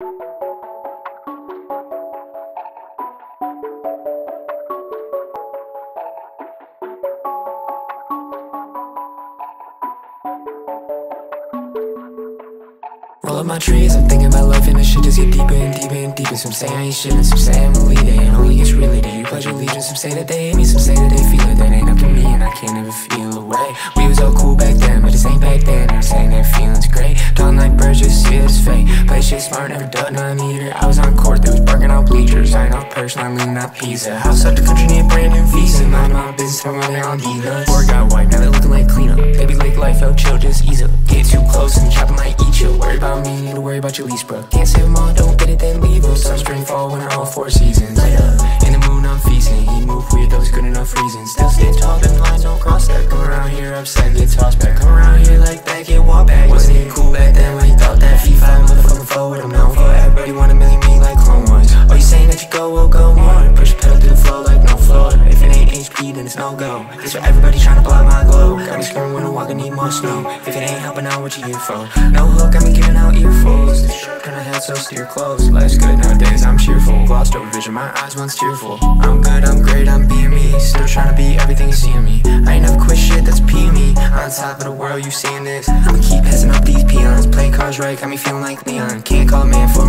Roll up my trees, I'm thinking about life and the shit just get deeper and deeper and deeper. Some say I ain't shit and some say I'm a leader And only gets really to you. Pledge allegiance Some say that they hate me, some say that they feel shit smart, never done none either. I was on court, they was barking out bleachers. I ain't off person, I'm leaning out pizza. Up the country, need a brand new visa. Mind my business, I'm running on dealers. Boy got white, now they looking like cleanup. Baby like life, out chill, just ease up. Get too close and chop might eat you. Worry about me, need to worry about your lease, bro Can't save them all, don't get it, then leave them Summer, spring, fall, winter, all four seasons. Yeah. Everybody want a million me like Clone Wars Oh, you saying that you go, well go more Push pedal to the floor like no floor. If it ain't HP, then it's no go This for everybody trying to block my glow. Got me screaming when I walk, I need more snow. If it ain't helping out, what you here for? No hook, got me giving out earfuls. The shirt kinda head, so steer close. Life's good nowadays, I'm cheerful. Glossed over vision, my eyes once tearful. I'm good, I'm great, I'm being me. Still trying to be everything you see in me. I ain't never quit shit, that's P me. On top of the world, you seeing this. I'ma keep passing up these peons. Playing cards right, got me feeling like Leon. Can't call man for